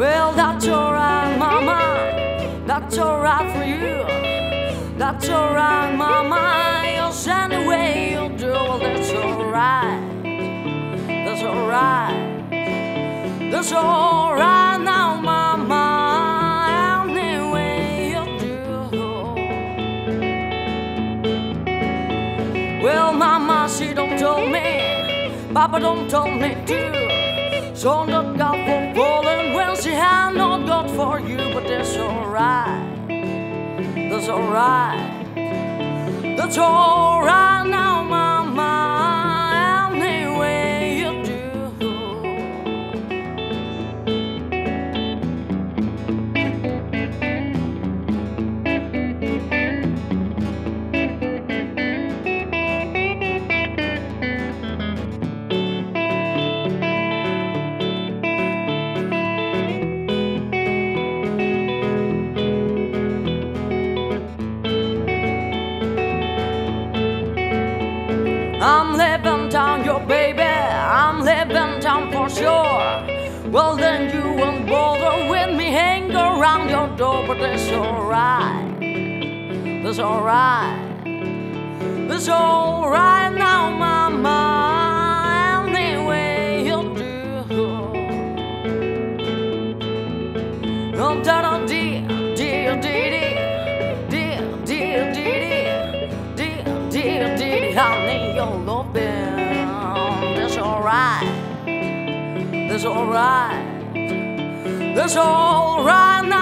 Well, that's alright, mama. That's alright for you. That's alright, mama. Yes, any way you do, well, that's alright. That's alright. That's alright now, mama. Any way you do. Well, mama, she don't tell me. Papa don't tell me too. So look out for you, but that's alright. That's alright. That's alright I'm living down your baby, I'm living down for sure. Well, then you won't bother with me, hang around your door, but that's alright. That's alright. That's alright now, mama. Any way you do. Oh, da da dee, you're loving. That's alright. That's alright. That's alright now,